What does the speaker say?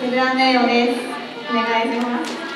田名誉ですお願いします